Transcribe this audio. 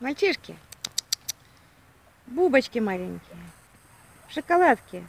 Мальчишки, бубочки маленькие, шоколадки,